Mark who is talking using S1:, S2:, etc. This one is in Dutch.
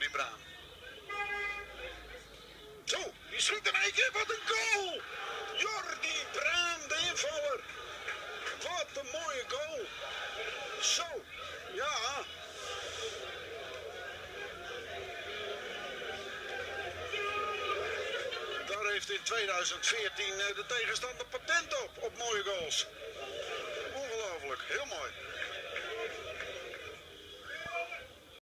S1: Jordi Braan. Zo, die schiet in één keer. Wat een goal! Jordi Braan, de invaller. Wat een mooie goal. Zo, ja. Daar heeft in 2014 eh, de tegenstander patent op, op mooie goals. Ongelooflijk, heel mooi.